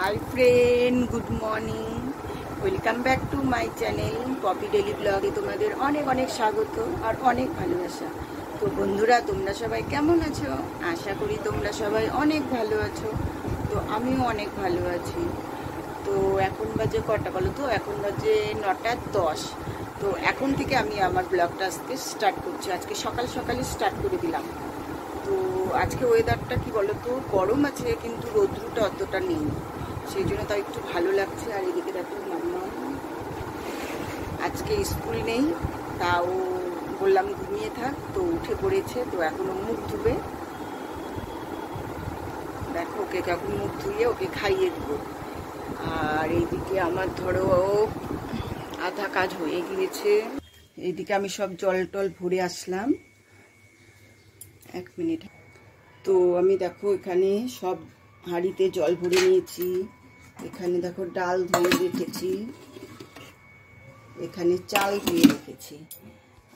Hi friend good morning welcome back to my channel Poppy daily ব্লগে তোমাদের অনেক অনেক স্বাগত আর অনেক ভালোবাসা। তো বন্ধুরা, তোমরা সবাই কেমন আছো? আশা করি তোমরা সবাই অনেক ভালো আছো। তো আমিও অনেক ভালো আছি। তো এখন বাজে কটা বলো তো? এখন বাজে নটা দশ। তো এখন থেকে আমি আমার ব্লগটা আজকে স্টার্ট করছি। আজকে সকাল সকালে স্টার্ট করে দিলাম। তো আজকে ওয়েদারটা কি বলো তো? গরম আছে, কিন্তু রৌদ্রটা অতটা নেই। সেই জন্য তাও একটু ভালো লাগছে, আর এদিকে দেখো মাম্মা। আজকে স্কুল নেই, তাও বললাম ঘুমিয়ে থাক, তো উঠে পড়েছে, তো এখনও মুখ ধুবে। দেখো ওকে এখন মুখ ধুয়ে ওকে খাইয়ে দেবো। আর এইদিকে আমার ধরো, আধা কাজ হয়ে গিয়েছে। এইদিকে আমি সব জল টল ভরে আসলাম। এক মিনিট। তো আমি দেখো এখানে সব হাঁড়িতে জল ভরে নিয়েছি। এখানে দেখো ডাল ধুয়ে রেখেছি। এখানে চাল ধুয়ে রেখেছি।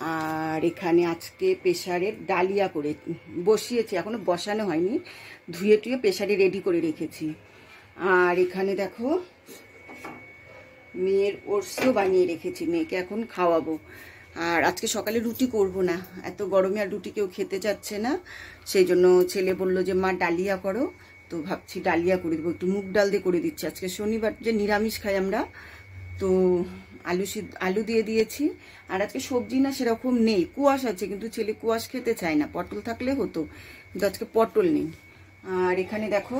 আর এখানে আজকে প্রেশারের ডালিয়া করে, বসিয়েছি, এখনও বসানো হয়নি। ধুয়ে টুয়ে প্রেশারে রেডি করে রেখেছি। আর এখানে দেখো মেয়ের ওটসও বানিয়ে রেখেছি, মেয়েকে এখন খাওয়াবো। আর আজকে সকালে রুটি করব না, এত গরমে আর রুটি কেউ খেতে যাচ্ছে না। সেই জন্য ছেলে বলল যে, মা, ডালিয়া করো। তো ভাবছি ডালিয়া করে দেবো, একটু মুগ ডাল দিয়ে করে দিচ্ছি। আজকে শনিবার যে নিরামিষ খাই আমরা, তো আলু আলু দিয়ে দিয়েছি। আর আজকে সবজি না সেরকম নেই, কুয়াশ আছে, কিন্তু ছেলে কুয়াশ খেতে চায় না। পটল থাকলে হতো, কিন্তু আজকে পটল নেই। আর এখানে দেখো,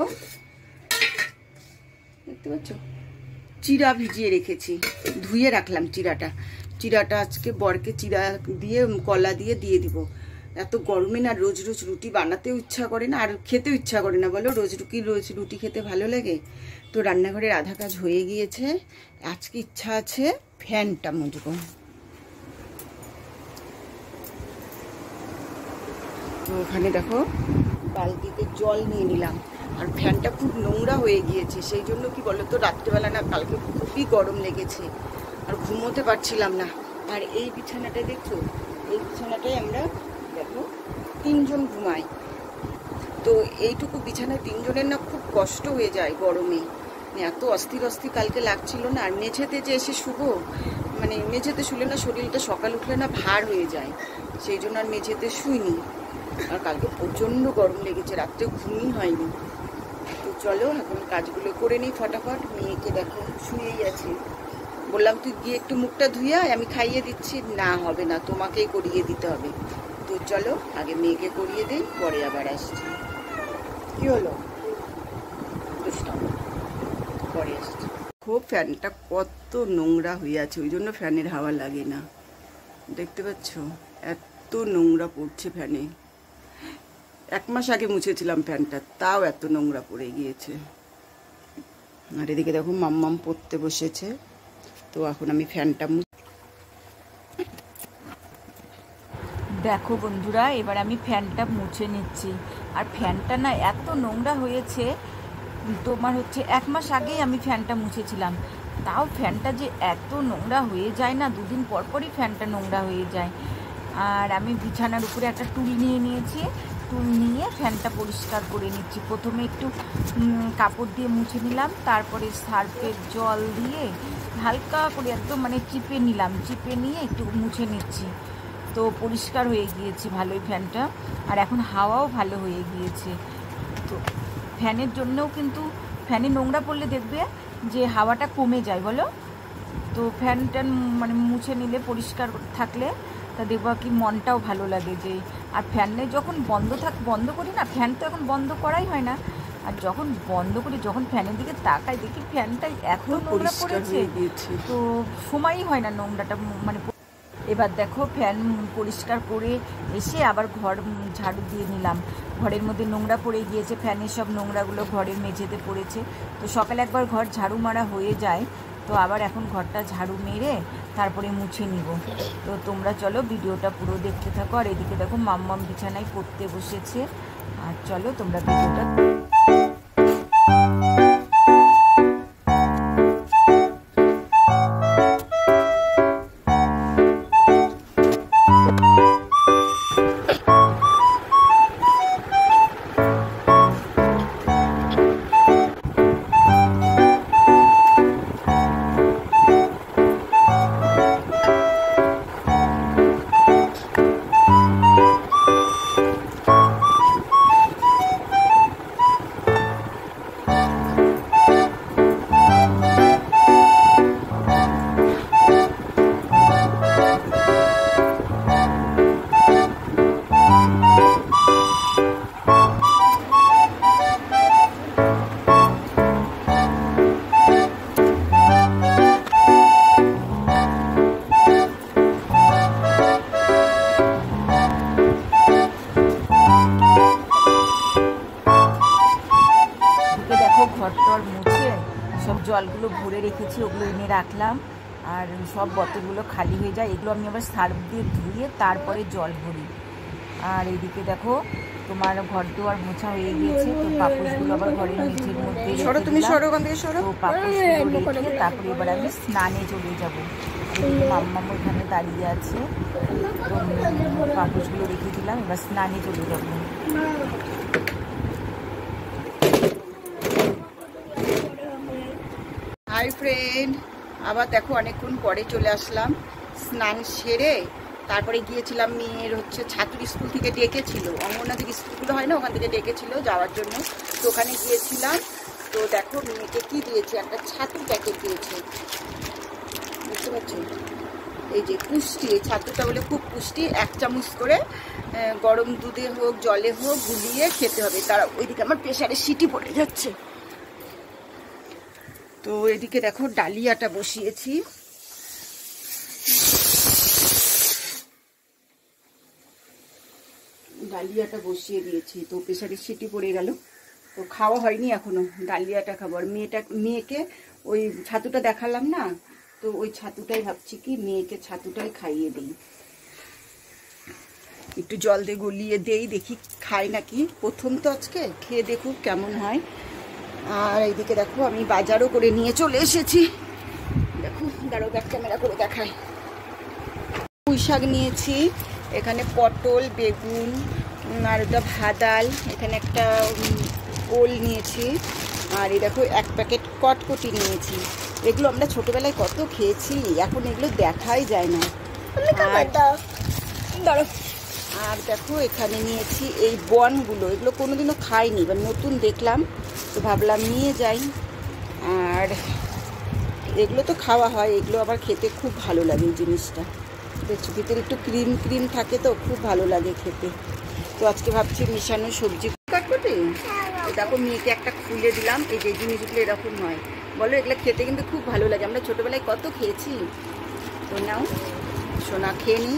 দেখতে পাচ্ছ? চিরা ভিজিয়ে রেখেছি, ধুয়ে রাখলাম চিরাটা। চিরাটা আজকে বরকে চিরা দিয়ে, কলা দিয়ে দিয়ে দিব। এত গরমে না রোজ রোজ রুটি বানাতেও ইচ্ছা করে না, আর খেতেও ইচ্ছা করে না। বলো, রোজ রুটি রোজ রুটি খেতে ভালো লাগে? তো রান্নাঘরের আধা কাজ হয়ে গিয়েছে। আজকে ইচ্ছা আছে ফ্যানটা মুজবো। তো ওখানে দেখো, বালতিতে জল নিয়ে নিলাম। আর ফ্যানটা খুব নোংরা হয়ে গিয়েছে, সেই জন্য কি বলো তো, রাত্রেবেলা না কালকে খুবই গরম লেগেছে। আর ঘুমোতে পারছিলাম না। আর এই বিছানাটা দেখছ? এই বিছানাটাই আমরা দেখো তিনজন ঘুমাই। তো এইটুকু বিছানায় তিনজনের না খুব কষ্ট হয়ে যায় গরমে। মানে এত অস্থির অস্থির কালকে লাগছিল না, আর মেঝেতে যে এসে শুবো মানে মেঝেতে শুলে না শরীরটা সকাল উঠলে না ভার হয়ে যায়। সেই জন্য আর মেঝেতে শুইনি। আর কালকে প্রচণ্ড গরম লেগেছে, রাত্রে ঘুমই হয়নি। তো চলো, এখন কাজগুলো করে নিই ফটাফট, মেয়েকে দেখো শুয়েই আছে। বললাম, তুই গিয়ে একটু মুখটা ধুয়ে আমি খাইয়ে দিচ্ছি। না, হবে না, তোমাকেই করিয়ে দিতে হবে। তো চলো আগে মেয়েকে করিয়ে দিই, পরে আবার আসছি। কি হলো? পরে আসছি। খুব ফ্যানটা কত নোংরা হয়ে আছে, ওই জন্য ফ্যানের হাওয়া লাগে না। দেখতে পাচ্ছ? এত নোংরা পড়ছে ফ্যানে। এক মাস আগে মুছেছিলাম ফ্যানটা, তাও এত নোংরা পড়ে গিয়েছে। আর এদিকে দেখো মাম্মাম পড়তে বসেছে, তো এখন আমি ফ্যানটা দেখো বন্ধুরা, এবার আমি ফ্যানটা মুছে নিচ্ছি। আর ফ্যানটা না এত নোংরা হয়েছে, তোমার হচ্ছে এক মাস আগেই আমি ফ্যানটা মুছেছিলাম। তাও ফ্যানটা যে এত নোংরা হয়ে যায় না, দুদিন পর পরই ফ্যানটা নোংরা হয়ে যায়। আর আমি বিছানার উপরে একটা টুল নিয়ে নিয়েছি, টুল নিয়ে ফ্যানটা পরিষ্কার করে নিচ্ছি। প্রথমে একটু কাপড় দিয়ে মুছে নিলাম, তারপরে সার্ফের জল দিয়ে হালকা করে একদম মানে চিপে নিলাম। চিপে নিয়ে একটু মুছে নিচ্ছি। তো পরিষ্কার হয়ে গিয়েছে ভালোই ফ্যানটা। আর এখন হাওয়াও ভালো হয়ে গিয়েছে। তো ফ্যানের জন্যও কিন্তু ফ্যানে নোংরা পড়লে দেখবে যে হাওয়াটা কমে যায় বলো? তো ফ্যানটা মানে মুছে নিলে পরিষ্কার থাকলে তা দেখব কি মনটাও ভালো লাগে যে আর ফ্যানে যখন বন্ধ থাক বন্ধ করি না ফ্যান তো এখন বন্ধ করাই হয় না। আর যখন বন্ধ করি যখন ফ্যানের দিকে তাকাই দেখি ফ্যানটা এত নোংরা পড়েছে তো সময়ই হয় না নোংরাটা মানে এবার দেখো ফ্যান পরিষ্কার করে এসে আবার ঘর ঝাড়ু দিয়ে নিলাম। ঘরের মধ্যে নোংরা পড়ে গিয়েছে, ফ্যানের সব নোংরাগুলো ঘরের মেঝেতে পড়েছে। তো সকালে একবার ঘর ঝাড়ু মারা হয়ে যায়, তো আবার এখন ঘরটা ঝাড়ু মেরে তারপরে মুছে নিব। তো তোমরা চলো ভিডিওটা পুরো দেখতে থাকো। আর এদিকে দেখো মাম্মাম বিছানায় পড়তে বসেছে। আর চলো তোমরা ভিডিওটা হচ্ছে সব জলগুলো ভরে রেখেছি ওগুলো এনে রাখলাম। আর সব বোতলগুলো খালি হয়ে যায়। এগুলো আমি আবার সার্ফ দিয়ে ধুয়ে তারপরে জল ভরি। আর এদিকে দেখো তোমার ঘর দুয়ার মোছা হয়ে গিয়েছে তো পাপোশগুলো আবার ঘরের নিচের মধ্যে সরো তুমি সরো ওখান থেকে সরো। রেখে তারপরে এবার আমি স্নানে চলে যাব। মাম্মাম ওখানে দাঁড়িয়ে আছে। তো পাপোশগুলো রেখে দিলাম এবার স্নানে চলে যাব। Hi friend. আবার দেখো অনেকক্ষণ পরে চলে আসলাম স্নান সেরে। তারপরে গিয়েছিলাম মেয়ের হচ্ছে ছাত্র স্কুল থেকে ডেকেছিল। অঙ্গনাথের স্কুলগুলো হয় না, ওখান থেকে ডেকেছিল যাওয়ার জন্য। তো ওখানে গিয়েছিলাম। তো দেখো মেয়েকে কি দিয়েছে? একটা ছাতুর প্যাকেট দিয়েছে। বুঝতে পারছ? এই যে পুষ্টি, এই বলে খুব পুষ্টি। এক চামচ করে গরম দুধে হোক, জলে হোক, গুলিয়ে খেতে হবে। তারা ওইদিকে আমার প্রেশারে সিটি পড়ে যাচ্ছে। তো এদিকে দেখো ডালিয়াটা বসিয়েছি। ডালিয়াটা বসিয়ে দিয়েছি, তো প্রেশারে সিটি পড়ে গেল। তো খাওয়া হয়নি এখনও, ডালিয়াটা খাব। আর মেয়েটা, মেয়েকে ওই ছাতুটা দেখালাম না, তো ওই ছাতুটাই ভাবছি কি মেয়েকে ছাতুটাই খাইয়ে দিই। একটু জল দিয়ে গলিয়ে দেই, দেখি খায় নাকি। প্রথম তো আজকে, খেয়ে দেখুক কেমন হয়। আর এইদিকে দেখো আমি বাজারও করে নিয়ে চলে এসেছি। দেখো দাঁড়ো ব্যাক ক্যামেরা করে দেখায় পুঁই শাক নিয়েছি এখানে পটল বেগুন আর একটা ভাদাল এখানে একটা ওল নিয়েছি। আর এই দেখো এক প্যাকেট কটকটি নিয়েছি। এগুলো আমরা ছোটোবেলায় কত খেয়েছি এখন এগুলো দেখাই যায় না। দাঁড়ো আর দেখো এখানে নিয়েছি এই বনগুলো। এগুলো কোনোদিনও খাইনি এবার নতুন দেখলাম তো ভাবলাম নিয়ে যাই। আর এগুলো তো খাওয়া হয় এগুলো আবার খেতে খুব ভালো লাগে এই জিনিসটা। দেখছ ভিতরে একটু ক্রিম ক্রিম থাকে তো খুব ভালো লাগে খেতে। তো আজকে ভাবছি মিশানো সবজি। কাটবটে দেখো মেয়েকে একটা খুলে দিলাম এই যে জিনিসগুলো এরকম হয়। বলো এগুলো খেতে কিন্তু খুব ভালো লাগে। আমরা ছোটোবেলায় কত খেয়েছি? তো নাও সোনা খেয়ে নিই।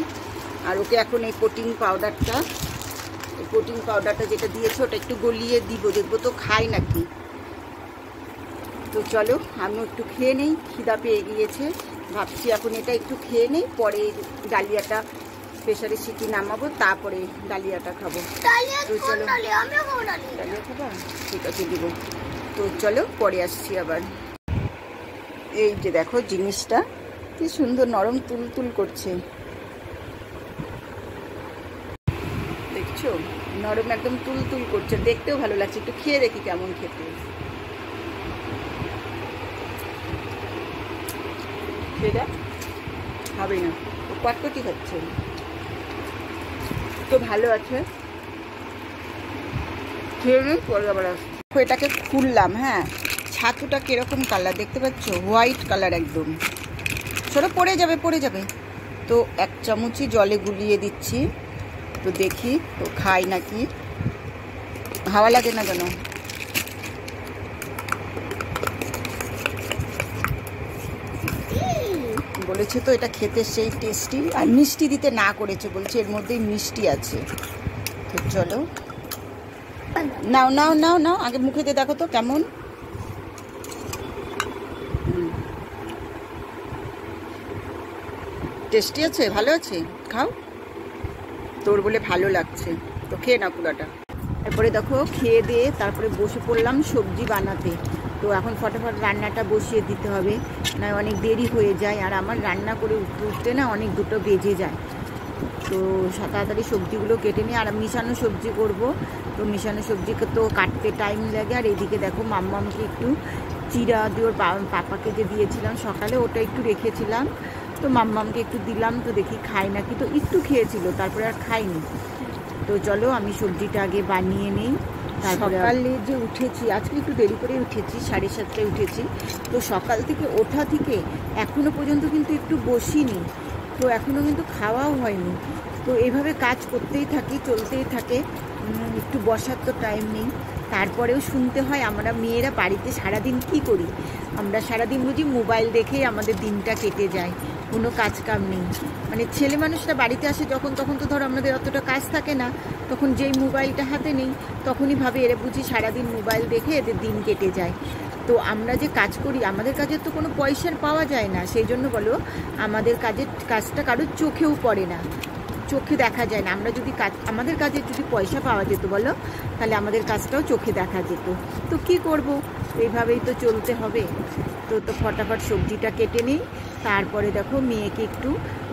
আর ওকে এখন এই প্রোটিন পাউডারটা এই প্রোটিন পাউডারটা যেটা দিয়েছে ওটা একটু গলিয়ে দিব দেখব তো খায় নাকি। তো চলো আমিও একটু খেয়ে নেই খিদা পেয়ে গিয়েছে। ভাবছি এখন এটা একটু খেয়ে নেই পরে ডালিয়াটা প্রেশারে সিটি নামাবো তারপরে ডালিয়াটা খাব। তো চলো। ডালিয়া? খাবা ঠিক আছে দিব। তো চলো পরে আসছি আবার। এই যে দেখো জিনিসটা কি সুন্দর নরম তুল তুল করছে। দেখছ? নরম একদম তুল তুল করছে। দেখতেও ভালো লাগছে। একটু খেয়ে দেখি কেমন খেতে। সেটা হবে না। ও কটকটি হচ্ছে তো ভালো আছে। খেয়ে পরে আবার। এটাকে খুললাম হ্যাঁ। ছাতুটা কীরকম কালার দেখতে পাচ্ছ? হোয়াইট কালার একদম। ছোটো, পড়ে যাবে পড়ে যাবে। তো এক চামচই জলে গুলিয়ে দিচ্ছি। তো দেখি, তো খাই নাকি? হাওয়া লাগে না কেন বলেছে তো এটা খেতে সেই টেস্টি আর মিষ্টি দিতে না করেছে, বলছে এর মধ্যেই মিষ্টি আছে। তো চলো। নাও নাও নাও নাও, আগে মুখে দিয়ে দেখো তো কেমন। টেস্টি আছে, ভালো আছে? খাও। তোর বলে ভালো লাগছে। তো খেয়ে না পুরাটা তারপরে দেখো, খেয়ে দিয়ে তারপরে বসে পড়লাম সবজি বানাতে। তো এখন ফটাফট রান্নাটা বসিয়ে দিতে হবে। না, অনেক দেরি হয়ে যায় আর আমার রান্না করে উঠতে উঠতে না অনেক দুটো বেজে যায়। তো তাড়াতাড়ি সবজিগুলো কেটে নিয়ে, আর মিশানো সবজি করব। তো মিশানো সবজিকে তো কাটতে টাইম লাগে। আর এদিকে দেখো, মাম্মামকে একটু চিরা দিয়ে ওর পাপাকে যে দিয়েছিলাম সকালে, ওটা একটু রেখেছিলাম। তো মাম্মামকে একটু দিলাম, তো দেখি খায় নাকি। তো একটু খেয়েছিল, তারপরে আর খাইনি তো চলো আমি সবজিটা আগে বানিয়ে নিই সকালে যে উঠেছি, আজকে একটু দেরি করে উঠেছি, সাড়ে সাতটায় উঠেছি। তো সকাল থেকে ওঠা থেকে এখনও পর্যন্ত কিন্তু একটু বসিনি। তো এখনও কিন্তু খাওয়াও হয়নি। তো এইভাবে কাজ করতেই থাকি, চলতেই থাকে। একটু বসার তো টাইম নেই। তারপরেও শুনতে হয়, আমরা মেয়েরা বাড়িতে সারাদিন কি করি? আমরা সারাদিন বুঝি মোবাইল দেখেই আমাদের দিনটা কেটে যায়। কোনো কাজ কাম নেই। মানে ছেলে মানুষরা বাড়িতে আসে যখন, তখন তো ধরো আমাদের অতটা কাজ থাকে না। তখন যেই মোবাইলটা হাতে নেই, তখনই ভাবে এরা বুঝি সারাদিন মোবাইল দেখে এদের দিন কেটে যায়। তো আমরা যে কাজ করি, আমাদের কাজের তো কোনো পয়সার পাওয়া যায় না। সেই জন্য বলো, আমাদের কাজের কাজটা কারোর চোখেও পড়ে না। চোখে দেখা যায় না। আমরা যদি কাজ, আমাদের কাজের যদি পয়সা পাওয়া যেত বলো, তাহলে আমাদের কাজটাও চোখে দেখা যেত। তো কি করব? এইভাবেই তো চলতে হবে। তো তো ফটাফট সবজিটা কেটে নিই। তারপরে দেখো মেয়েকে একটু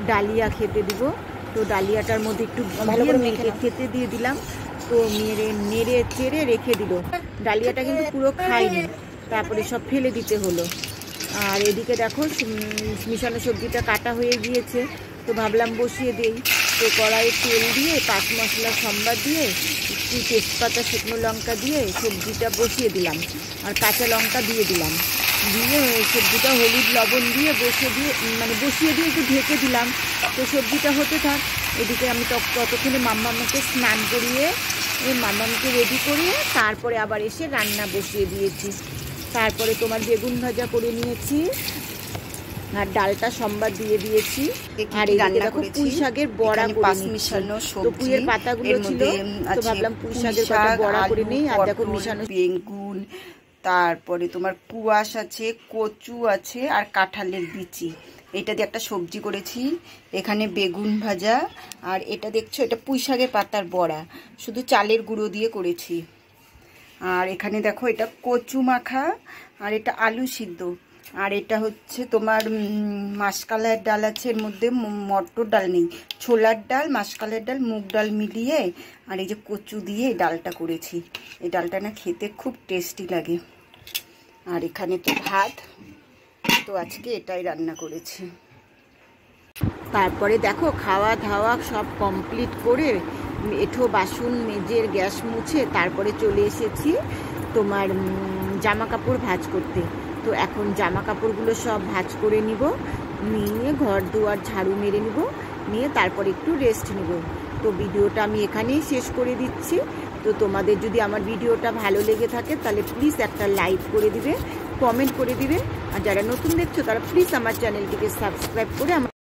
ডালিয়া খেতে দিব। তো ডালিয়াটার মধ্যে একটু ভালো মেয়েকে খেতে দিয়ে দিলাম। তো মেরে নেড়ে চেড়ে রেখে দিল। ডালিয়াটা কিন্তু পুরো খাইনি তারপরে সব ফেলে দিতে হলো। আর এদিকে দেখো মিশানো সবজিটা কাটা হয়ে গিয়েছে। তো ভাবলাম বসিয়ে দেই। তো কড়াইয়ে তেল দিয়ে পাঁচ মশলা সম্বার দিয়ে একটু তেজপাতা শুকনো লঙ্কা দিয়ে সবজিটা বসিয়ে দিলাম। আর কাঁচা লঙ্কা দিয়ে দিলাম। দিয়ে সবজিটা হলুদ লবণ দিয়ে বসিয়ে দিয়ে মানে বসিয়ে দিয়ে একটু ঢেকে দিলাম। তো সবজিটা হতে থাক এদিকে আমি ততক্ষণে মাম্মামাকে স্নান করিয়ে মাম্মামকে রেডি করিয়ে তারপরে আবার এসে রান্না বসিয়ে দিয়েছি। তারপরে তোমার বেগুন ভাজা করে নিয়েছি আর ডালটা সম্বাদ দিয়ে দিয়েছি। আর রান্না দেখো করেছি। পুঁই শাকের বড়া পাঁচ মিশানো সবজি পুঁইয়ের পাতাগুলো ছিল তো ভাবলাম পুঁই শাকের শাক, বড়া করে নেই আর দেখো মিশানো বেগুন তারপরে তোমার কুয়াশ আছে, কচু আছে আর কাঁঠালের বিচি। এটা দিয়ে একটা সবজি করেছি, এখানে বেগুন ভাজা আর এটা দেখছ, এটা পুঁই শাকের পাতার বড়া। শুধু চালের গুঁড়ো দিয়ে করেছি। আর এখানে দেখো এটা কচু মাখা আর এটা আলু সিদ্ধ। আর এটা হচ্ছে তোমার মাসকালের ডাল আছে, এর মধ্যে মটর ডাল নেই। ছোলার ডাল মাসকালের ডাল, মুগ ডাল মিলিয়ে আর এই যে কচু দিয়ে ডালটা করেছি। এই ডালটা না খেতে খুব টেস্টি লাগে। আর এখানে তো ভাত, তো আজকে এটাই রান্না করেছি। তারপরে দেখো, খাওয়া ধাওয়া সব কমপ্লিট করে এঠো বাসন মেজের গ্যাস মুছে তারপরে চলে এসেছি তোমার জামা কাপড় ভাজ করতে। তো এখন জামা কাপড়গুলো সব ভাজ করে নিব। নিয়ে ঘর দুয়ার ঝাড়ু মেরে নিব। নিয়ে তারপর একটু রেস্ট নিব। তো ভিডিওটা আমি এখানেই শেষ করে দিচ্ছি। তো তোমাদের যদি আমার ভিডিওটা ভালো লেগে থাকে তাহলে প্লিজ একটা লাইক করে দিবে কমেন্ট করে দিবে। আর যারা নতুন দেখছ তারা প্লিজ আমার চ্যানেলটিকে সাবস্ক্রাইব করে আমার